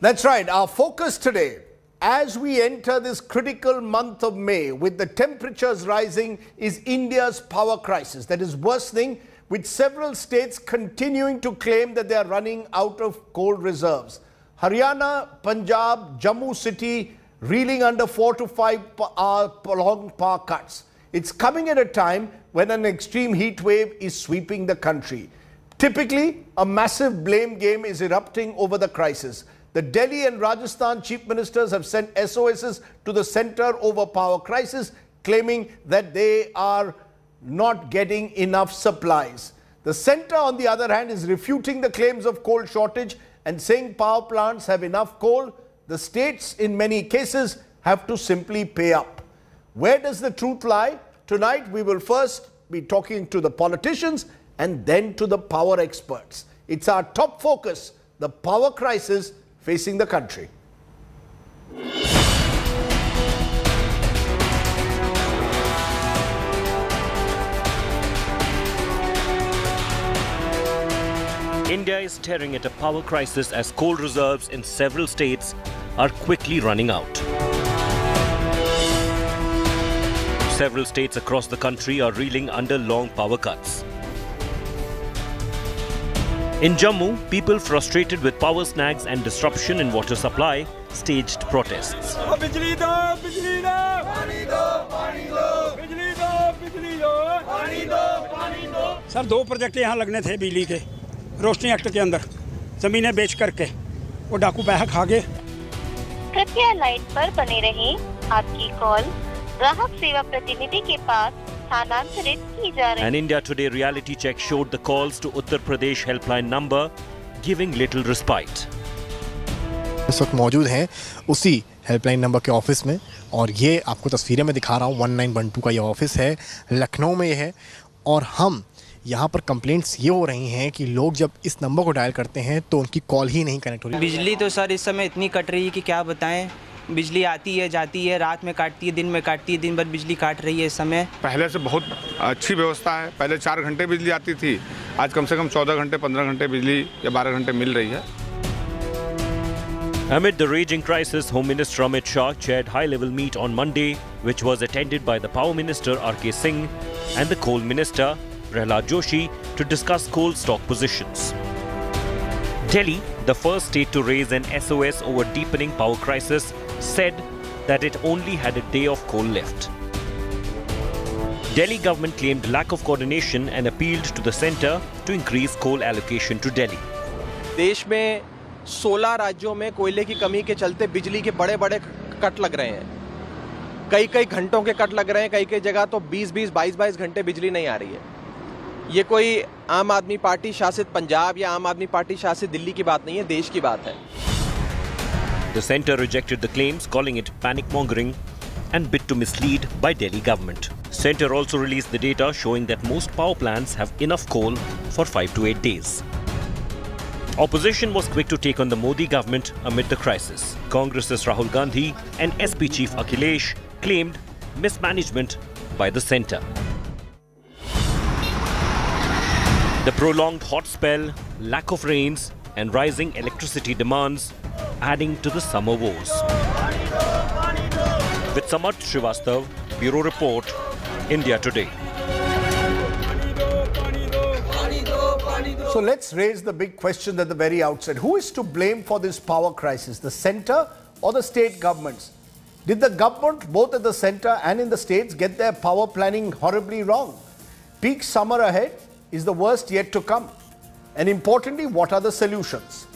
That's right. Our focus today, as we enter this critical month of May, with the temperatures rising, is India's power crisis that is worsening, with several states continuing to claim that they are running out of coal reserves. Haryana, Punjab, Jammu city reeling under four to five hour long power cuts. It's coming at a time when an extreme heat wave is sweeping the country. Typically, a massive blame game is erupting over the crisis. The Delhi and Rajasthan chief ministers have sent SOSs to the center over power crisis, claiming that they are not getting enough supplies. The center, on the other hand, is refuting the claims of coal shortage and saying power plants have enough coal. The states, in many cases, have to simply pay up. Where does the truth lie? Tonight, we will first be talking to the politicians and then to the power experts. It's our top focus, the power crisis facing the country. India is staring at a power crisis as coal reserves in several states are quickly running out. Several states across the country are reeling under long power cuts. In Jammu, people frustrated with power snags and disruption in water supply staged protests. Sir दो project यहाँ लगने थे बिजली के रोशनी act के अंदर जमीनें बेच करके वो डाकू पैसा खा गए कृपया लाइन पर बने रहें आपकी कॉल ग्राहक सेवा प्रतिनिधि के पास स्थानांतरित की जा रही An India Today reality check showed the calls to Uttar Pradesh helpline number giving little respite. इस वक्त मौजूद हैं उसी हेल्पलाइन नंबर के ऑफ़िस में और ये आपको तस्वीरें में दिखा रहा हूँ। वन नाइन वन टू का ये ऑफ़िस है लखनऊ में ये है और हम यहाँ पर कंप्लेंट्स ये हो रही हैं कि लोग जब इस नंबर को डायल करते हैं तो उनकी कॉल ही नहीं कनेक्ट हो रही। बिजली तो सर इस समय इतनी कट रही है कि क्या बताएँ? बिजली आती है जाती है रात में काटती है दिन में काटती है दिन भर बिजली काट रही है इस समय पहले से बहुत अच्छी व्यवस्था है पहले चार घंटे बिजली आती थी आज कम से कम चौदह घंटे पंद्रह घंटे बिजली या बारह घंटे मिल रही है Amid the raging crisis, Home Minister Amit Shah chaired high-level meet on Monday, which was attended by the Power Minister R.K. Singh and the Coal Minister Prahlad Joshi to discuss coal stock positions. Delhi, the first state to raise an SOS over deepening power crisis, said that it only had a day of coal left. Delhi government claimed lack of coordination and appealed to the centre to increase coal allocation to Delhi. देश में 16 राज्यों में कोयले की कमी के चलते बिजली के बड़े बड़े कट लग रहे हैं कई कई घंटों के कट लग रहे हैं कई कई जगह तो 20-20 22-22 घंटे बिजली नहीं आ रही है ये कोई आम आदमी पार्टी शासित पंजाब या आम आदमी पार्टी शासित दिल्ली की बात नहीं है देश की बात है The centre rejected the claims, calling it panic mongering and bid to mislead by Delhi government. Centre also released the data showing that most power plants have enough coal for 5 to 8 days. Opposition was quick to take on the Modi government amid the crisis. Congress's Rahul Gandhi and SP chief Akhilesh claimed mismanagement by the centre. The prolonged hot spell, lack of rains, and rising electricity demands adding to the summer woes. With Samarth Srivastav, Bureau Report, India Today. So let's raise the big question at the very outset. Who is to blame for this power crisis, the centre or the state governments? Did the government, both at the centre and in the states, get their power planning horribly wrong? Peak summer ahead is the worst yet to come. And importantly, what are the solutions?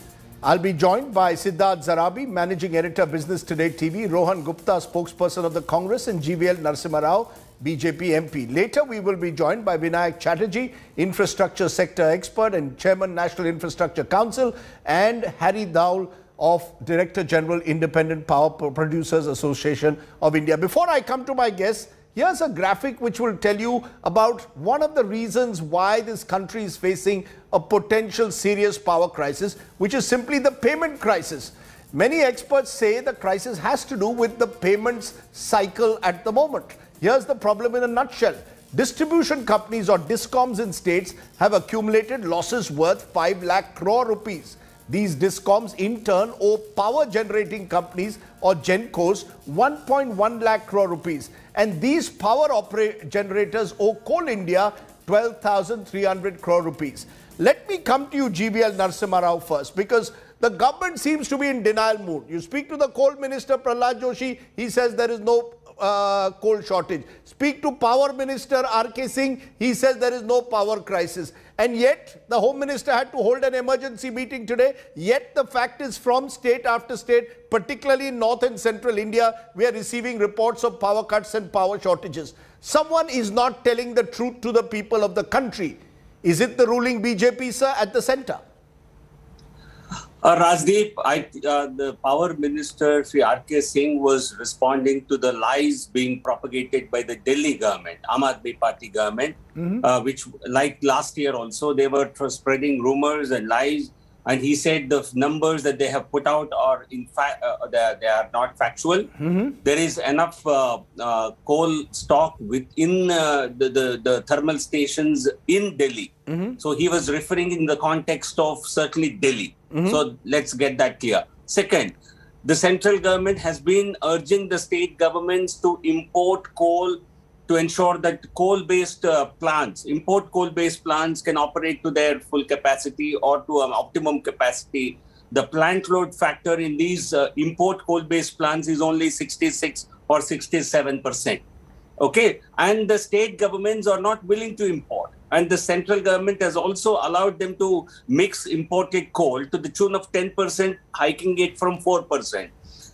I'll be joined by Siddharth Zarabi, Managing Editor, Business Today TV, Rohan Gupta, spokesperson of the Congress, and GVL Narasimha Rao, BJP MP. Later, we will be joined by Vinayak Chatterjee, Infrastructure Sector Expert and Chairman, National Infrastructure Council, and Harry Dhaul of Director General, Independent Power Producers Association of India. Before I come to my guests, Here's a graphic which will tell you about one of the reasons why this country is facing a potential serious power crisis, which is simply the payment crisis. Many experts say the crisis has to do with the payments cycle at the moment. Here's the problem in a nutshell. Distribution companies or discoms in states have accumulated losses worth 5 lakh crore rupees. These discoms in turn owe power generating companies or GENCOs 1.1 lakh crore rupees. And these power generators owe Coal India 12,300 crore rupees. Let me come to you, GVL Narasimha Rao, first, because the government seems to be in denial mood. You speak to the coal minister, Prahlad Joshi, he says there is no uh, coal shortage. Speak to power minister R.K. Singh, he says there is no power crisis. And yet, the home minister had to hold an emergency meeting today. Yet, the fact is from state after state, particularly in north and central India, we are receiving reports of power cuts and power shortages. Someone is not telling the truth to the people of the country. Is it the ruling BJP, sir, at the center? Uh, Rajdeep, I, uh, the power minister, Sri R.K. Singh, was responding to the lies being propagated by the Delhi government, Aam Aadmi Party government, uh, which, like last year also, they were tr- spreading rumors and lies. And he said the numbers that they have put out are, in fact, uh, they, are- they are not factual. There is enough uh, uh, coal stock within uh, the, the, the thermal stations in Delhi. So he was referring in the context of certainly Delhi. So let's get that clear. Second, the central government has been urging the state governments to import coal to ensure that coal-based uh, plants, import coal-based plants can operate to their full capacity or to an optimum capacity. The plant load factor in these uh, import coal-based plants is only 66 or 67 percent. Okay, and the state governments are not willing to import, and the central government has also allowed them to mix imported coal to the tune of 10 percent, hiking it from 4 percent.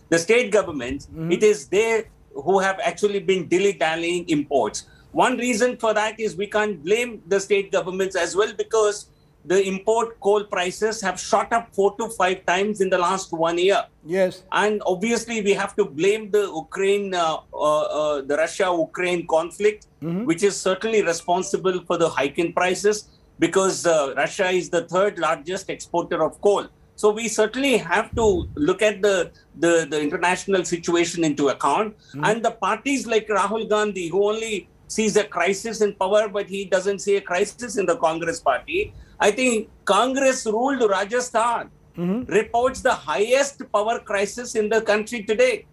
The state governments, it is they who have actually been dilly-dallying imports. One reason for that is we can't blame the state governments as well because the import coal prices have shot up four to five times in the last one year. Yes. And obviously, we have to blame the Ukraine, uh, uh, uh, the Russia-Ukraine conflict, which is certainly responsible for the hike in prices because uh, Russia is the third largest exporter of coal. So we certainly have to look at the the, the international situation into account. Hmm. And the parties like Rahul Gandhi, who only sees a crisis in power, but he doesn't see a crisis in the Congress party. I think Congress ruled Rajasthan mm-hmm. reports the highest power crisis in the country today.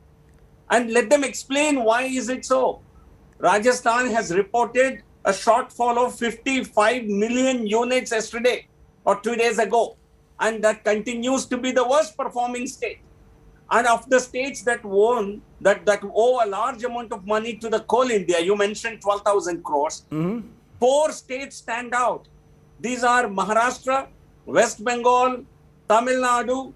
And let them explain why is it so. Rajasthan has reported a shortfall of 55 million units yesterday or two days ago. And that continues to be the worst performing state. And of the states that won, that, that owe a large amount of money to the Coal India, you mentioned 12,000 crores. Four states stand out. These are Maharashtra, West Bengal, Tamil Nadu,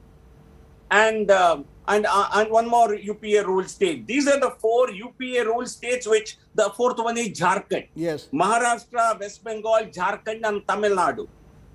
and uh, and uh, and one more UPA rule state. These are the four UPA rule states. Which the fourth one is Jharkhand. Yes. Maharashtra, West Bengal, Jharkhand, and Tamil Nadu.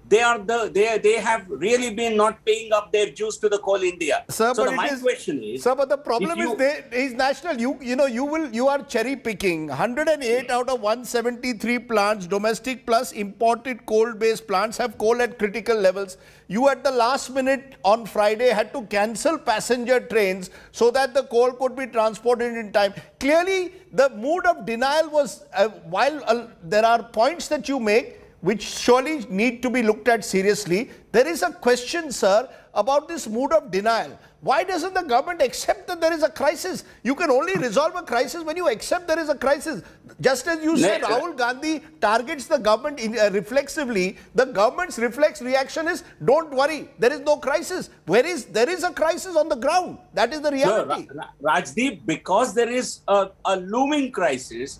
They are the they they have really been not paying up their dues to the Coal India. Sir, so but the, my is- question is, Sir, but the problem you- is they is national. You you know you will you are cherry picking 108 out of 173 plants, domestic plus imported coal-based plants have coal at critical levels. You at the last minute on Friday had to cancel passenger trains so that the coal could be transported in time. Clearly, the mood of denial was uh, while uh, there are points that you make which surely need to be looked at seriously. There is a question, sir, about this mood of denial. Why doesn't the government accept that there is a crisis? You can only resolve a crisis when you accept there is a crisis. Just as you say, Let- Rahul Gandhi targets the government in, uh, reflexively, the government's reflex reaction is, don't worry, there is no crisis. Where is, there is a crisis on the ground. That is the No, reality. Ra- Ra- Rajdeep, because there is a, a looming crisis,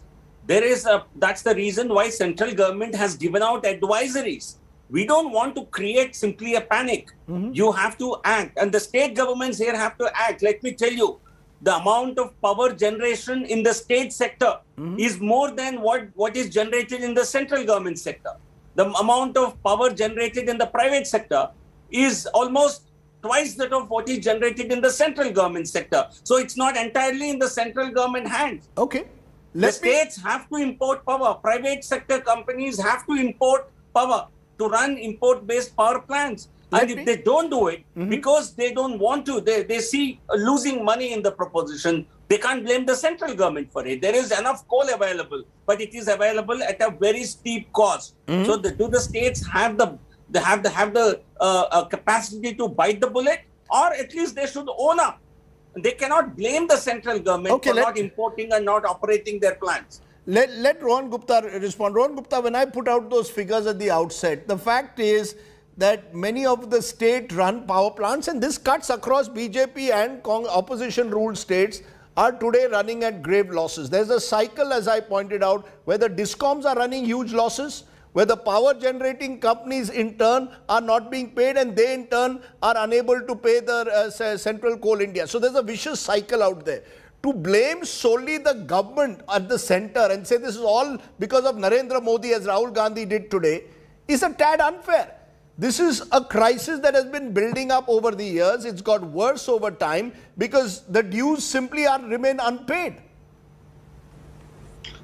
there is a that's the reason why central government has given out advisories. We don't want to create simply a panic. Mm-hmm. You have to act, and the state governments here have to act. Let me tell you, the amount of power generation in the state sector mm-hmm. is more than what, what is generated in the central government sector. The amount of power generated in the private sector is almost twice that of what is generated in the central government sector. So it's not entirely in the central government hands. Okay. The Let me, states have to import power. Private sector companies have to import power to run import-based power plants. Let and if they don't do it because they don't want to, they, they see losing money in the proposition. They can't blame the central government for it. There is enough coal available, but it is available at a very steep cost. So, the, do the states have the they have the have the uh, uh, capacity to bite the bullet, or at least they should own up. They cannot blame the central government Okay, for let- not importing and not operating their plants. Let, let Rohan Gupta respond. Rohan Gupta, when I put out those figures at the outset, the fact is that many of the state-run power plants, and this cuts across BJP and opposition-ruled states, are today running at grave losses. There's a cycle, as I pointed out, where the discoms are running huge losses, where the power generating companies in turn are not being paid and they in turn are unable to pay the uh, Central Coal India. So there's a vicious cycle out there. To blame solely the government at the center and say this is all because of Narendra Modi as Rahul Gandhi did today is a tad unfair. This is a crisis that has been building up over the years. It's got worse over time because the dues simply are remain unpaid.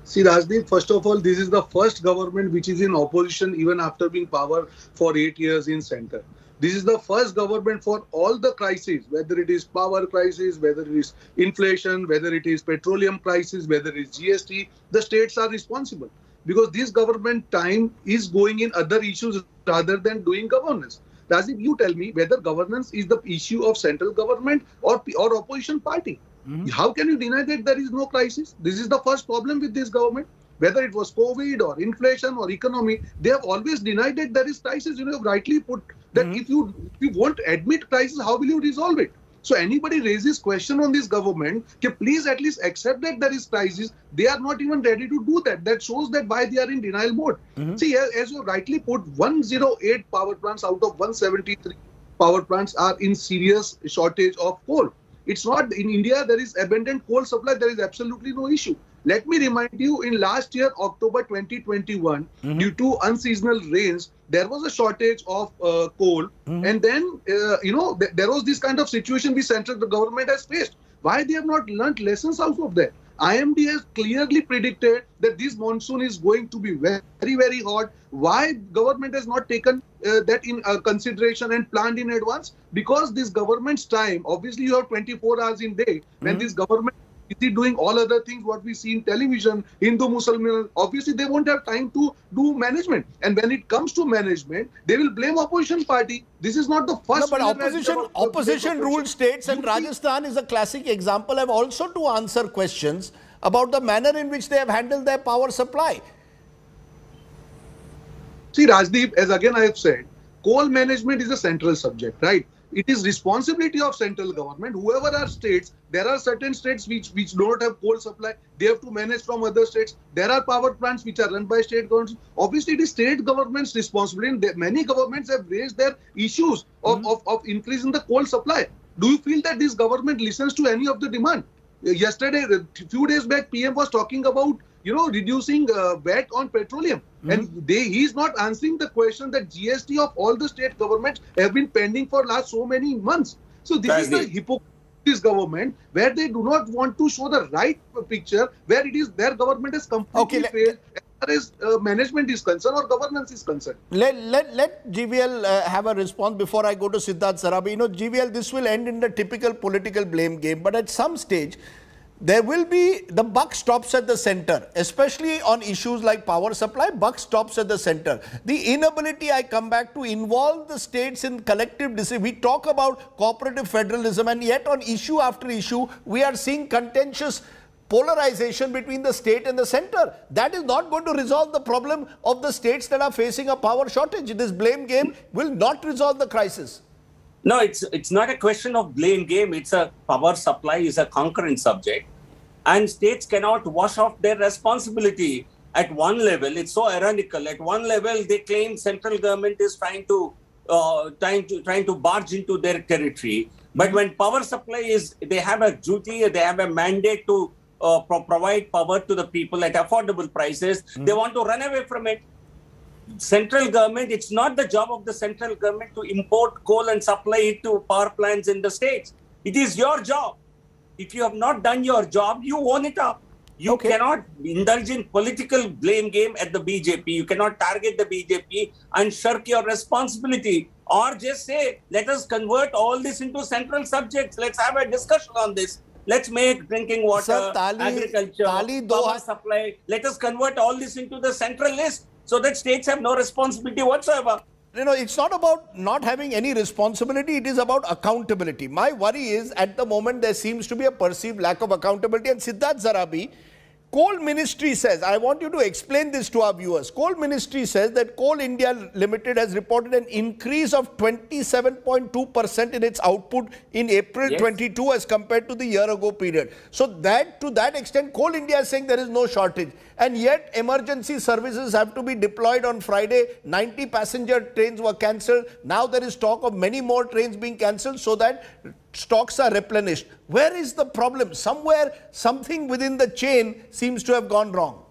See, Rajdeep, first of all, this is the first government which is in opposition even after being power for eight years in center. This is the first government for all the crises, whether it is power crisis, whether it is inflation, whether it is petroleum crisis, whether it is GST. The states are responsible because this government time is going in other issues rather than doing governance. Rajdeep, you tell me whether governance is the issue of central government or or opposition party. Mm-hmm. How can you deny that there is no crisis? This is the first problem with this government. Whether it was COVID or inflation or economy, they have always denied that there is crisis. You know, rightly put that mm-hmm. if you if you won't admit crisis, how will you resolve it? So anybody raises question on this government, okay, please at least accept that there is crisis. They are not even ready to do that. That shows that why they are in denial mode. Mm-hmm. See, as, as you rightly put, 108 power plants out of 173 power plants are in serious shortage of coal. It's not in India, there is abundant coal supply, there is absolutely no issue. Let me remind you, in last year, October 2021, due to unseasonal rains, there was a shortage of uh, coal. And then, uh, you know, th- there was this kind of situation which central the government has faced. Why they have not learnt lessons out of that? IMD has clearly predicted that this monsoon is going to be very, very hot. Why government has not taken uh, that in uh, consideration and planned in advance? Because this government's time, obviously you have 24 hours in day. When this government is he doing all other things what we see in television, Hindu Muslim, obviously they won't have time to do management. And when it comes to management, they will blame opposition party. This is not the first. No, but opposition, opposition ruled states and Rajasthan is a classic example. I've also to answer questions about the manner in which they have handled their power supply. See, Rajdeep, as again I have said, coal management is a central subject, right? It is responsibility of central government. Whoever are states, there are certain states which which don't have coal supply. They have to manage from other states. There are power plants which are run by state governments. Obviously, it is state government's responsibility. And many governments have raised their issues of, hmm. of, of increasing the coal supply. Do you feel that this government listens to any of the demand? Yesterday, a few days back, PM was talking about you know reducing uh, VAT on petroleum, and they he is not answering the question that GST of all the state governments have been pending for last so many months. So this is the hypocrisy of this government where they do not want to show the right picture where it is their government has completely Okay, failed. as far as uh, management is concerned or governance is concerned. Let, let, let GVL uh, have a response before I go to Siddharth Zarabi. You know, GVL, this will end in the typical political blame game, but at some stage, there will be the buck stops at the center, especially on issues like power supply. Buck stops at the center. The inability, I come back to, involve the states in collective decision. We talk about cooperative federalism, and yet on issue after issue, we are seeing contentious polarization between the state and the center. That is not going to resolve the problem of the states that are facing a power shortage. This blame game will not resolve the crisis. No, it's it's not a question of blame game. It's a power supply is a concurrent subject, and states cannot wash off their responsibility at one level. It's so ironical. At one level, they claim central government is trying to uh, trying to trying to barge into their territory. But when power supply is, they have a duty, they have a mandate to uh, pro- provide power to the people at affordable prices. They want to run away from it central government, it's not the job of the central government to import coal and supply it to power plants in the states. It is your job. If you have not done your job, you own it up. You Okay. cannot indulge in political blame game at the BJP. You cannot target the BJP and shirk your responsibility. Or just say, let us convert all this into central subjects. Let's have a discussion on this. Let's make drinking water, Sir, Tali- agriculture, Tali power supply. Let us convert all this into the central list so that states have no responsibility whatsoever. you know, it's not about not having any responsibility, it is about accountability. My worry is at the moment there seems to be a perceived lack of accountability. And Siddharth Zarabi, Coal Ministry says, I want you to explain this to our viewers. Coal Ministry says that Coal India Limited has reported an increase of 27.2% in its output in April Yes. 22 as compared to the year ago period. So that to that extent, Coal India is saying there is no shortage. And yet emergency services have to be deployed on Friday. 90 passenger trains were cancelled. Now there is talk of many more trains being cancelled so that stocks are replenished. Where is the problem? Somewhere, something within the chain seems to have gone wrong.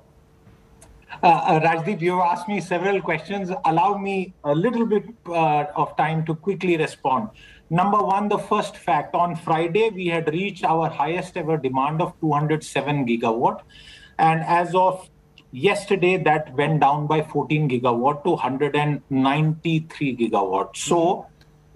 Uh, uh, Rajdeep, you asked me several questions. Allow me a little bit uh, of time to quickly respond. Number one, the first fact on Friday, we had reached our highest ever demand of 207 gigawatt. And as of yesterday, that went down by 14 gigawatt to 193 gigawatt. So,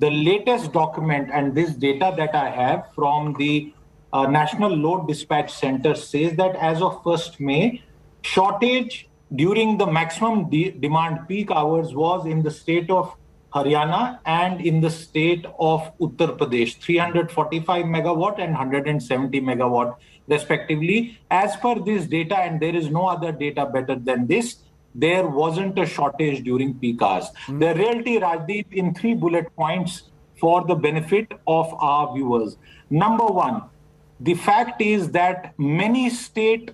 the latest document and this data that I have from the uh, National Load Dispatch Center says that as of 1st May, shortage during the maximum de- demand peak hours was in the state of Haryana and in the state of Uttar Pradesh, 345 megawatt and 170 megawatt respectively. As per this data, and there is no other data better than this, there wasn't a shortage during peak hours. The reality, Rajdeep, in three bullet points for the benefit of our viewers. Number one, the fact is that many state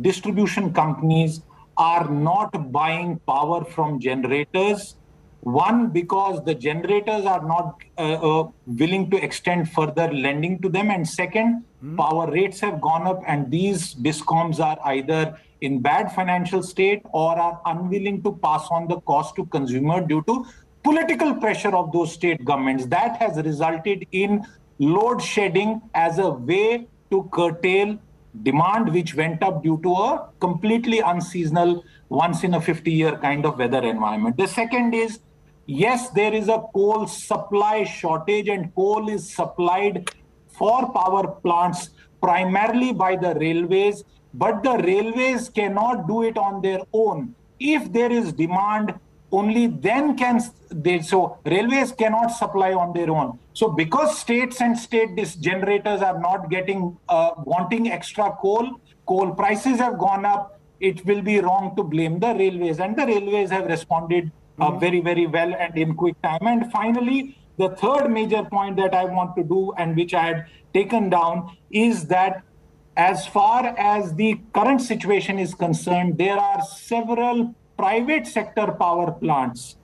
distribution companies are not buying power from generators. One, because the generators are not uh, uh, willing to extend further lending to them. And second, Hmm? power rates have gone up, and these discoms are either in bad financial state or are unwilling to pass on the cost to consumer due to political pressure of those state governments. That has resulted in load shedding as a way to curtail demand which went up due to a completely unseasonal once in a 50 year kind of weather environment the second is yes there is a coal supply shortage and coal is supplied for power plants primarily by the railways but the railways cannot do it on their own. If there is demand only then can they so railways cannot supply on their own. So because states and state generators are not getting uh, wanting extra coal coal prices have gone up it will be wrong to blame the railways. And the railways have responded uh, very very well and in quick time. And finally the third major point that i want to do and which i had taken down is that as far as the current situation is concerned, there are several private sector power plants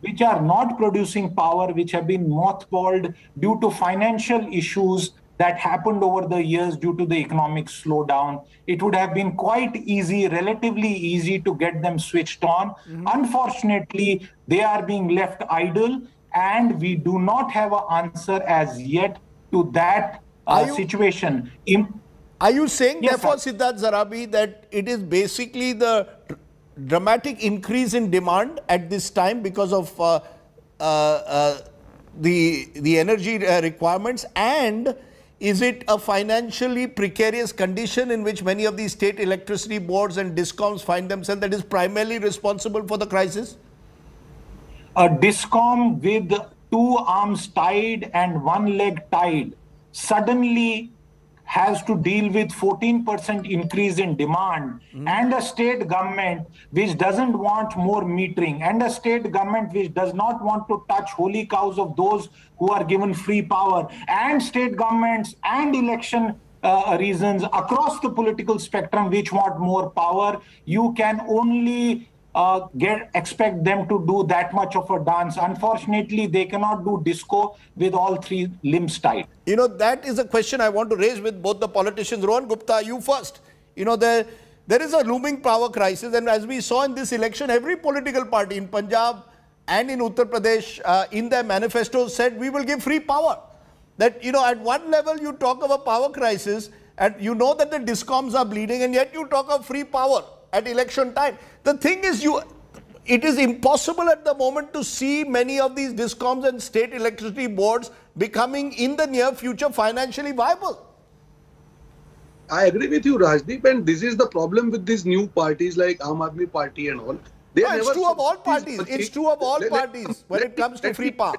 which are not producing power, which have been mothballed due to financial issues that happened over the years due to the economic slowdown. It would have been quite easy, relatively easy to get them switched on. Mm-hmm. Unfortunately, they are being left idle, and we do not have an answer as yet to that uh, situation. Im- Are you saying, Yes, therefore, sir. Siddharth Zarabi, that it is basically the dr- dramatic increase in demand at this time because of uh, uh, uh, the the energy uh, requirements, and is it a financially precarious condition in which many of these state electricity boards and discoms find themselves that is primarily responsible for the crisis? A discom with two arms tied and one leg tied suddenly has to deal with 14% increase in demand and a state government which doesn't want more metering and a state government which does not want to touch holy cows of those who are given free power and state governments and election uh, reasons across the political spectrum which want more power. You can only uh, get expect them to do that much of a dance. Unfortunately, they cannot do disco with all three limbs tied. You know, that is a question I want to raise with both the politicians. Rohan Gupta, you first. You know, there, there is a looming power crisis, and as we saw in this election, every political party in Punjab and in Uttar Pradesh, uh, in their manifestos, said we will give free power. That, you know, at one level you talk of a power crisis, and you know that the discoms are bleeding, and yet you talk of free power at election time. The thing is, you it is impossible at the moment to see many of these discoms and state electricity boards becoming in the near future financially viable. I agree with you, Rajdeep, and this is the problem with these new parties like Aam Aadmi Party and all. They No, it's never true of all parties. It's true of all Let- let- parties when let it comes to free power.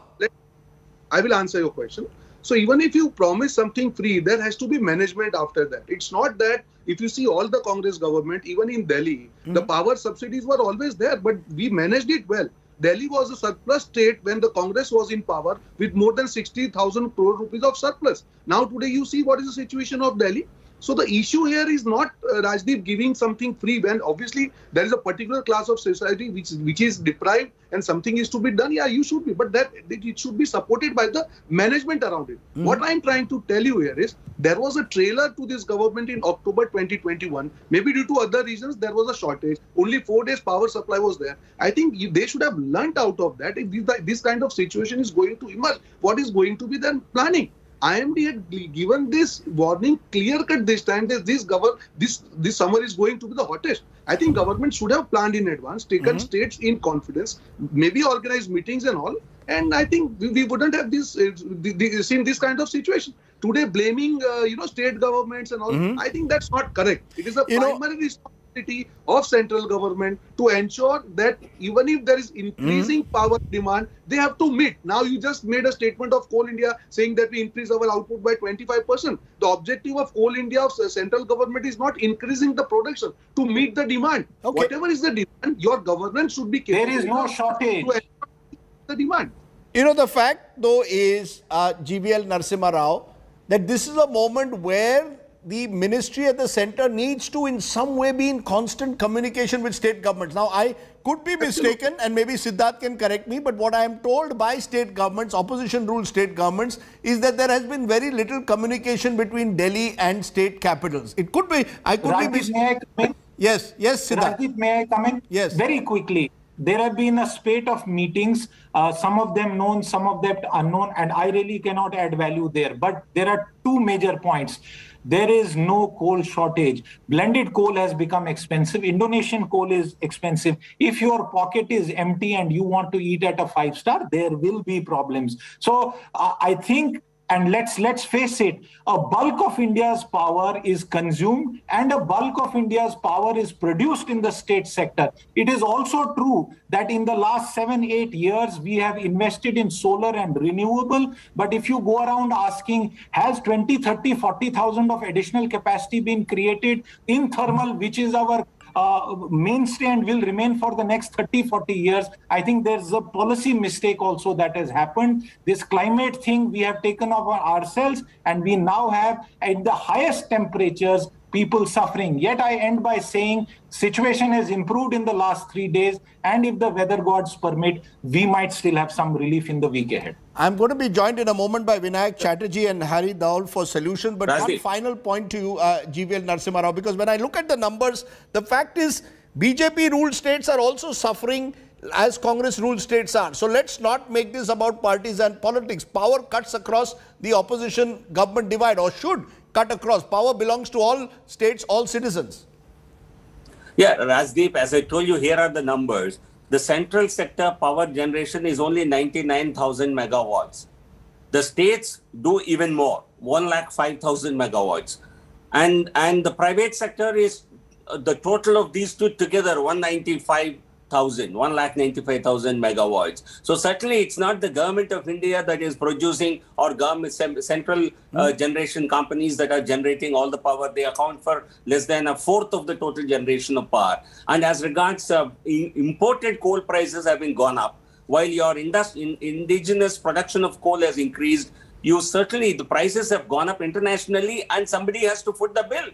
I will answer your question. So even if you promise something free, there has to be management after that. It's not that if you see all the Congress government, even in Delhi, the hmm. power subsidies were always there, but we managed it well. Delhi was a surplus state when the Congress was in power with more than 60,000 crore rupees of surplus. Now today you see what is the situation of Delhi. So the issue here is not uh, Rajdeep giving something free when obviously there is a particular class of society which which is deprived and something is to be done. Yeah, you should be, but that it it should be supported by the management around it. What I'm trying to tell you here is there was a trailer to this government in October 2021. Maybe due to other reasons there was a shortage. Only four days power supply was there. I think they should have learnt out of that. If this, this kind of situation is going to emerge, what is going to be their planning? IMD had given this warning clear cut this time that this govern this this summer is going to be the hottest. I think government should have planned in advance, taken states in confidence, maybe organized meetings and all. And I think we, we wouldn't have this uh, the, the, seen this kind of situation today. Blaming uh, you know state governments and all, I think that's not correct. It is a You know- primary responsibility of central government to ensure that even if there is increasing power demand, they have to meet. Now you just made a statement of Coal India saying that we increase our output by 25%. The objective of Coal India of central government is not increasing the production to meet the demand. Okay. Whatever is the demand, your government should be There capable is no shortage. to ensure the demand. You know, the fact though is, uh, GVL Narasimha Rao, that this is a moment where the ministry at the center needs to in some way be in constant communication with state governments. Now, I could be mistaken and maybe Siddharth can correct me, but what I am told by state governments, opposition ruled state governments, is that there has been very little communication between Delhi and state capitals. It could be, I could be mistaken. may I come in? Yes, yes, Siddharth. Rajdeep, may I come in? Yes. Very quickly. There have been a spate of meetings, uh, some of them known, some of them unknown, and I really cannot add value there. But there are two major points. There is no coal shortage. Blended coal has become expensive. Indonesian coal is expensive. If your pocket is empty and you want to eat at a five star, there will be problems. So uh, I think and let's let's face it a bulk of india's power is consumed and a bulk of india's power is produced in the state sector. It is also true that in the last 7 8 years we have invested in solar and renewable. But if you go around asking has 20 30 40000 of additional capacity been created in thermal which is our uh, mainstay and will remain for the next 30 40 years. I think there's a policy mistake also that has happened. This climate thing we have taken over ourselves and we now have at the highest temperatures people suffering yet i end by saying situation has improved in the last 3 days and if the weather gods permit we might still have some relief in the week ahead I'm going to be joined in a moment by Vinayak Chatterjee and Harry Dhaul for solution. But one Rajdeep. final point to you, uh, GVL Narasimha Rao, because when I look at the numbers, the fact is BJP ruled states are also suffering as Congress ruled states are. So let's not make this about parties and politics. Power cuts across the opposition government divide or should cut across. Power belongs to all states, all citizens. Yeah, Rajdeep, as I told you, here are the numbers. The central sector power generation is only 99,000 megawatts. The states do even more, 1 lakh 5,000 megawatts. And, and the private sector is uh, the total of these two together, 195,000, 1 lakh 95,000 megawatts. So certainly it's not the government of India that is producing or government central uh, generation companies that are generating all the power. They account for less than a fourth of the total generation of power. And as regards uh, imported coal prices having gone up, while your indus- in- indigenous production of coal has increased, you certainly the prices have gone up internationally, and somebody has to foot the bill.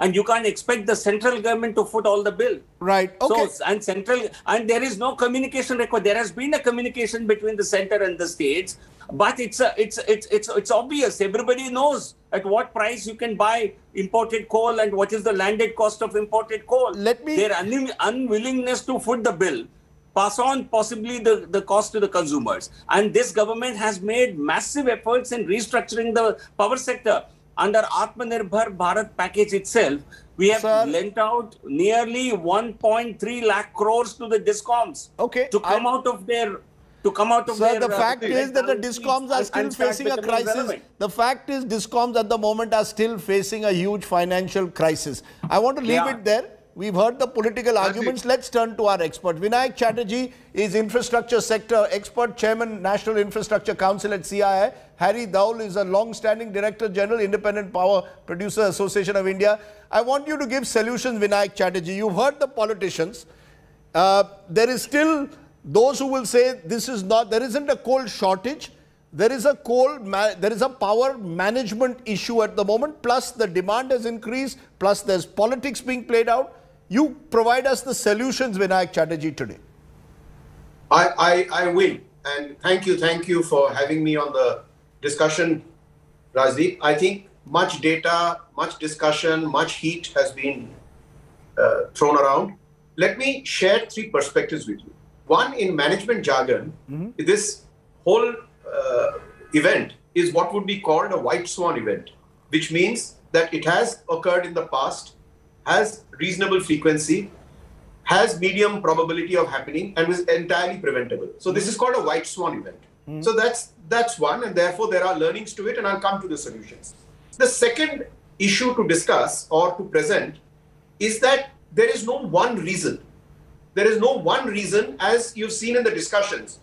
And you can't expect the central government to foot all the bill. Right. Okay. So and central and there is no communication record. There has been a communication between the center and the states, but it's a, it's it's it's it's obvious. Everybody knows at what price you can buy imported coal and what is the landed cost of imported coal. Let me- their un- unwillingness to foot the bill pass on possibly the, the cost to the consumers. And this government has made massive efforts in restructuring the power sector. Under Atmanirbhar Bharat package itself, we have Sir. lent out nearly 1.3 lakh crores to the discoms Okay, to come I- out of their to come out of Sir, their the uh, fact is that the discoms are still facing a crisis. relevant. The fact is discoms at the moment are still facing a huge financial crisis. I want to leave Yeah. it there. We've heard the political arguments. Let's turn to our expert. Vinayak Chatterjee is infrastructure sector expert, chairman, National Infrastructure Council at CII. Harry Dhaul is a long-standing director general, Independent Power Producer Association of India. I want you to give solutions, Vinayak Chatterjee. You've heard the politicians. Uh, there is still those who will say this is not, there isn't a coal shortage. There is a coal, there is a power management issue at the moment, plus the demand has increased, plus there's politics being played out. You provide us the solutions, Vinayak Chatterjee, today. I, I, I will. And thank you, thank you for having me on the discussion, Rajdeep. I think much data, much discussion, much heat has been uh, thrown around. Let me share three perspectives with you. One, in management jargon, mm-hmm. this whole uh, event is what would be called a white swan event, which means that it has occurred in the past, has reasonable frequency, has medium probability of happening, and is entirely preventable. So this is called a white swan event. Mm-hmm. So that's that's one, and therefore there are learnings to it, and I'll come to the solutions. The second issue to discuss or to present is that there is no one reason there is no one reason, as you've seen in the discussions,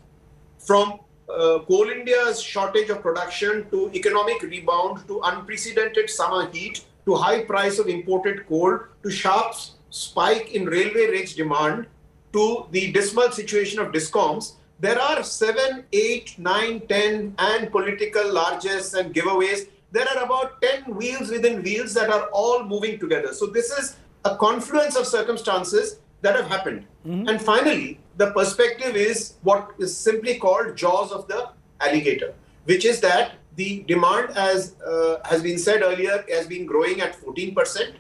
from uh, Coal India's shortage of production to economic rebound to unprecedented summer heat to high price of imported coal to sharp spike in railway rates demand to the dismal situation of discoms, there are seven, eight, nine, ten, and political largesse and giveaways. There are about 10 wheels within wheels that are all moving together. So, this is a confluence of circumstances that have happened. Mm-hmm. And finally, the perspective is what is simply called jaws of the alligator, which is that the demand, as uh, has been said earlier, has been growing at 14%,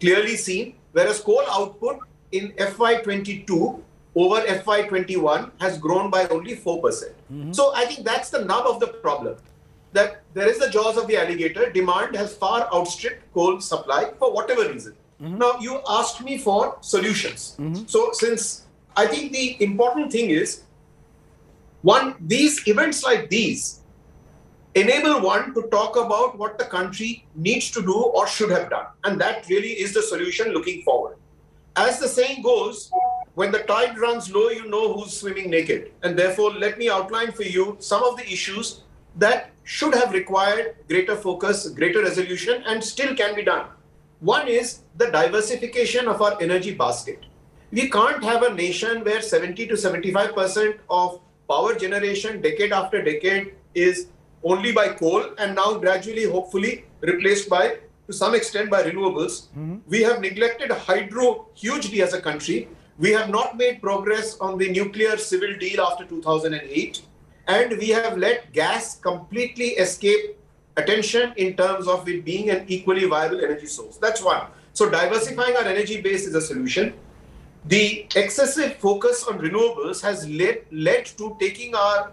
clearly seen, whereas coal output in FY22 over FY21 has grown by only 4%. percent mm hmm So I think that's the nub of the problem. That there is the jaws of the alligator. Demand has far outstripped coal supply for whatever reason. Mm-hmm. Now, you asked me for solutions. Mm-hmm. So, since I think the important thing is one, these events like these enable one to talk about what the country needs to do or should have done. And that really is the solution looking forward. As the saying goes, when the tide runs low, you know who's swimming naked. And therefore, let me outline for you some of the issues that should have required greater focus, greater resolution, and still can be done. One is the diversification of our energy basket. We can't have a nation where 70 to 75% of power generation decade after decade is only by coal and now gradually, hopefully, replaced by, to some extent, by renewables. Mm-hmm. We have neglected hydro hugely as a country. We have not made progress on the nuclear civil deal after 2008. And we have let gas completely escape attention in terms of it being an equally viable energy source. That's one. So diversifying our energy base is a solution. The excessive focus on renewables has led, led to taking our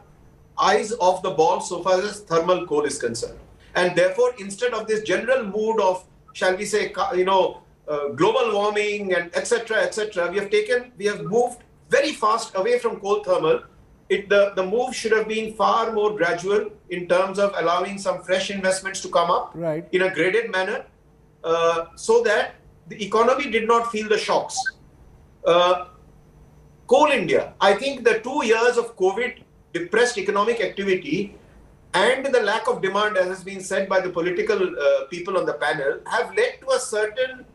eyes off the ball so far as thermal coal is concerned. And therefore, instead of this general mood of, shall we say, you know, uh, global warming and etc. etc., we have taken, we have moved very fast away from coal thermal it, the, the move should have been far more gradual in terms of allowing some fresh investments to come up right. in a graded manner uh, so that the economy did not feel the shocks. Uh, Coal India, I think the two years of COVID depressed economic activity and the lack of demand, as has been said by the political uh, people on the panel, have led to a certain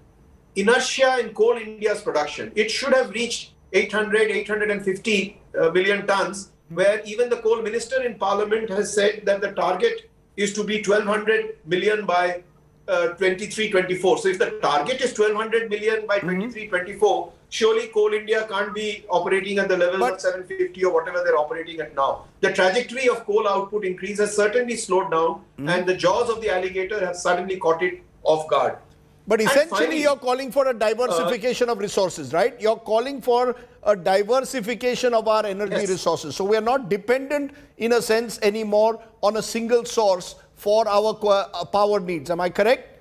inertia in Coal India's production. It should have reached 800, 850 uh, million tons, where even the coal minister in parliament has said that the target is to be 1200 million by uh, 23 24 so if the target is 1200 million by mm-hmm. 23 24 surely coal india can't be operating at the level but, of 750 or whatever they're operating at now the trajectory of coal output increase has certainly slowed down mm-hmm. and the jaws of the alligator have suddenly caught it off guard but essentially, finally, you're calling for a diversification uh, of resources, right? You're calling for a diversification of our energy yes. resources. So we are not dependent, in a sense, anymore on a single source for our uh, power needs. Am I correct?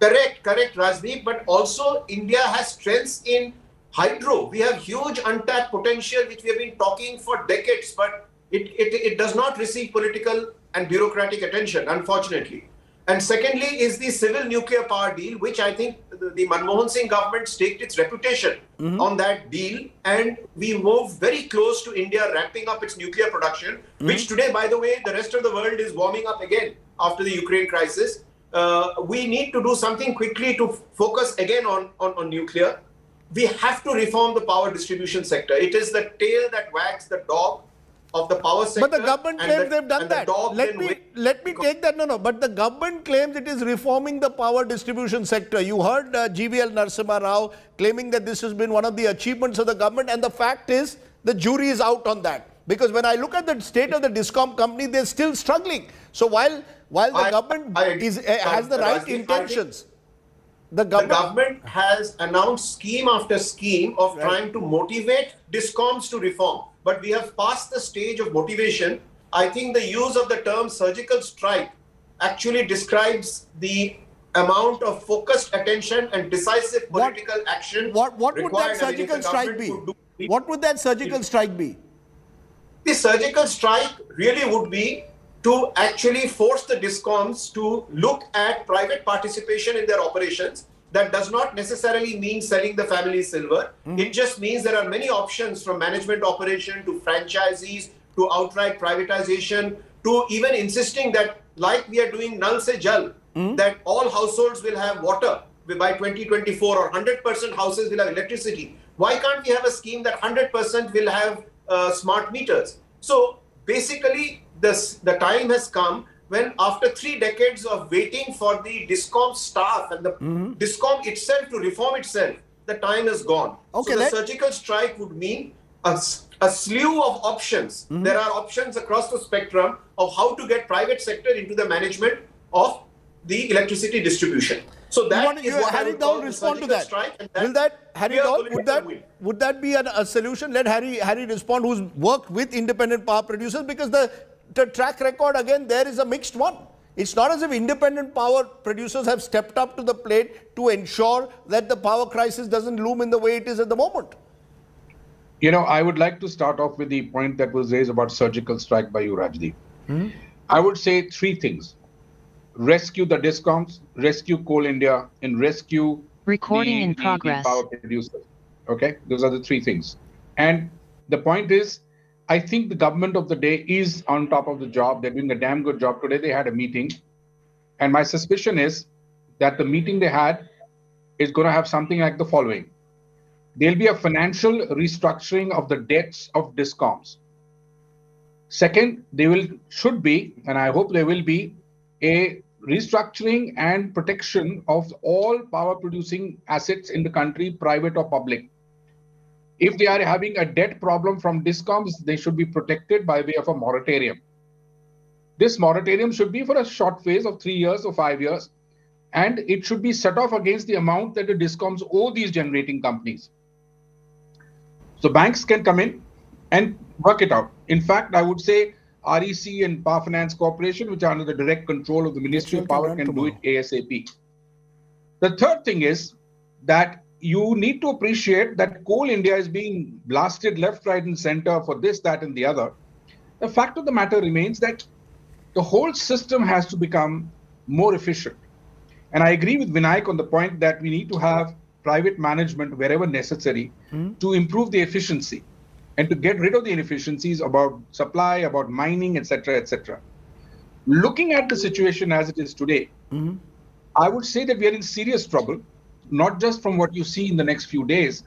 Correct, correct, Rajdeep. But also, India has strengths in hydro. We have huge untapped potential, which we have been talking for decades, but it, it, it does not receive political and bureaucratic attention, unfortunately. And secondly, is the civil nuclear power deal, which I think the, the Manmohan Singh government staked its reputation mm-hmm. on that deal. And we moved very close to India ramping up its nuclear production, which mm-hmm. today, by the way, the rest of the world is warming up again after the Ukraine crisis. Uh, we need to do something quickly to focus again on, on, on nuclear. We have to reform the power distribution sector. It is the tail that wags the dog of the power sector. But the government claims the- they've done that. Let me let me take that. No, no. But the government claims it is reforming the power distribution sector. You heard uh, GVL Narasimha Rao claiming that this has been one of the achievements of the government, and the fact is the jury is out on that. Because when I look at the state of the discom company, they're still struggling. So while while the I- government I- is uh, has the I right intentions, the the government. government has announced scheme after scheme of trying to motivate discoms to reform but we have passed the stage of motivation i think the use of the term surgical strike actually describes the amount of focused attention and decisive political action What what would that required. I mean, if surgical strike be? What would that surgical strike be? The surgical strike really would be to actually force the discoms to look at private participation in their operations. That does not necessarily mean selling the family silver. Mm-hmm. It just means there are many options from management operation to franchisees to outright privatization to even insisting that, like we are doing Nal Se Jal, mm-hmm. that all households will have water by 2024 or 100% houses will have electricity. Why can't we have a scheme that 100% will have uh, smart meters? So basically, this, the time has come when, after three decades of waiting for the DISCOM staff and the DISCOM itself to reform itself, the time has gone. Okay, so the surgical strike would mean a, a slew of options. There are options across the spectrum of how to get private sector into the management of the electricity distribution. So You that want- is you- what Harry would call Dhaul the respond to surgical that. strike, and Will that Harry we are Dhaul going would that win. would that be an, a solution? Let Harry Harry respond, who's worked with independent power producers, because the the track record again there is a mixed one. It's not as if independent power producers have stepped up to the plate to ensure that the power crisis doesn't loom in the way it is at the moment. You know, I would like to start off with the point that was raised about surgical strike by you, Rajdeep. Hmm? I would say three things rescue the discoms, rescue Coal India, and rescue Recording the- in the- the progress. power producers. Okay, those are the three things. And the point is, I think the government of the day is on top of the job. They're doing a damn good job. Today they had a meeting, and my suspicion is that the meeting they had is going to have something like the following there'll be a financial restructuring of the debts of discoms second they will should be and i hope there will be a restructuring and protection of all power producing assets in the country private or public. If they are having a debt problem from discoms they should be protected by way of a moratorium. This moratorium should be for a short phase of 3 years or 5 years and it should be set off against the amount that the discoms owe these generating companies. So banks can come in and work it out. In fact, I would say REC and Power Finance Corporation, which are under the direct control of the Ministry of Power, can do it ASAP. The third thing is that you need to appreciate that Coal India is being blasted left, right, and center for this, that, and the other. The fact of the matter remains that the whole system has to become more efficient. And I agree with Vinayak on the point that we need to have private management wherever necessary to improve the efficiency and to get rid of the inefficiencies about supply, about mining, etc., etc. Looking at the situation as it is today, mm-hmm. I would say that we are in serious trouble, not just from what you see in the next few days,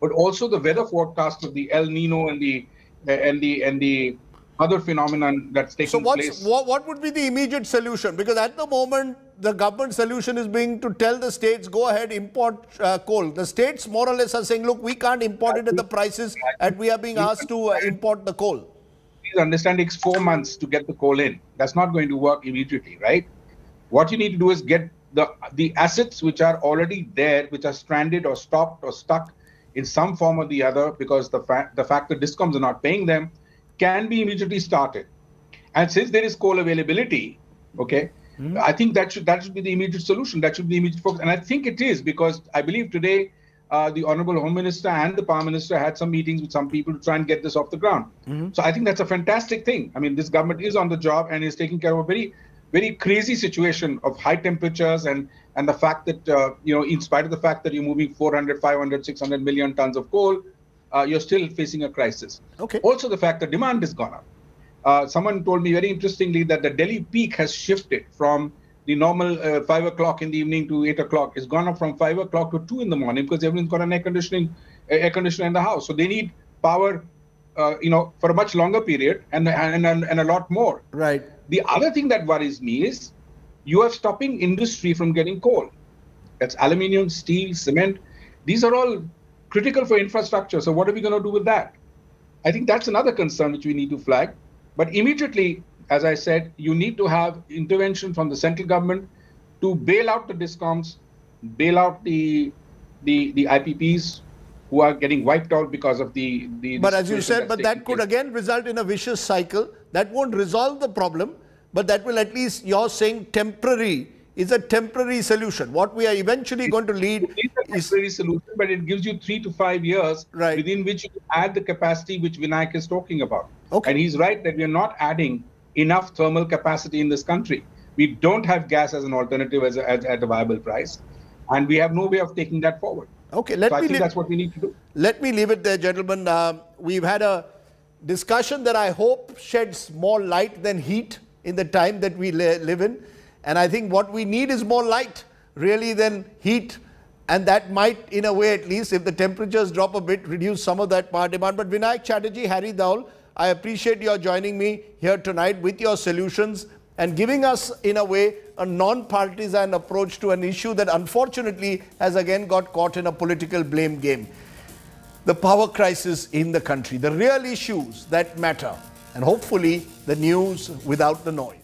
but also the weather forecast of the El Nino and the and the and the other phenomenon that's taking So what's place. what, what would be the immediate solution? Because at the moment, the government solution is being to tell the states, go ahead, import uh, coal. The states more or less are saying, look, we can't import it at the prices and we are being asked to uh, import the coal. please understand it takes four months to get the coal in. That's not going to work immediately, right? What you need to do is get the the assets which are already there, which are stranded or stopped or stuck in some form or the other, because the fact the fact that discoms are not paying them, can be immediately started. And since there is coal availability, okay, I think that should that should be the immediate solution. That should be the immediate focus, and I think it is because I believe today. Uh, the honorable home minister and the power minister had some meetings with some people to try and get this off the ground. So I think that's a fantastic thing. I mean, this government is on the job and is taking care of a very very crazy situation of high temperatures and and the fact that uh, you know in spite of the fact that you're moving 400 500 600 million tons of coal uh, you're still facing a crisis. Okay. Also the fact that demand has gone up. Uh, someone told me very interestingly that the delhi peak has shifted from the normal uh, 5 o'clock in the evening to 8 o'clock. It's gone up from 5 o'clock to 2 in the morning because everyone's got an air conditioning air conditioner in the house. So they need power uh, you know for a much longer period and, and and and a lot more. Right. The other thing that worries me is you are stopping industry from getting coal. That's aluminium, steel, cement. These are all critical for infrastructure. So what are we going to do with that? I think that's another concern which we need to flag. But immediately, as I said, you need to have intervention from the central government to bail out the discoms, bail out the the the IPPs who are getting wiped out because of the the. But as you said, but that could again result in a vicious cycle. That won't resolve the problem but that will at least, you're saying temporary, is a temporary solution. What we are eventually going to lead is a temporary solution, but it gives you three to five years right. within which you add the capacity which Vinayak is talking about. Okay. And he's right that we are not adding enough thermal capacity in this country. We don't have gas as an alternative as, a, as at a viable price, and we have no way of taking that forward. Okay, let so me I think leave, that's what we need to do. Let me leave it there, gentlemen. Uh, we've had a discussion that I hope sheds more light than heat in the time that we live in. And I think what we need is more light really than heat. And that might, in a way at least, if the temperatures drop a bit, reduce some of that power demand. But Vinayak Chatterjee, Harry Dhaul, I appreciate your joining me here tonight with your solutions and giving us, in a way, a non-partisan approach to an issue that unfortunately has again got caught in a political blame game. The power crisis in the country, the real issues that matter and hopefully the news without the noise.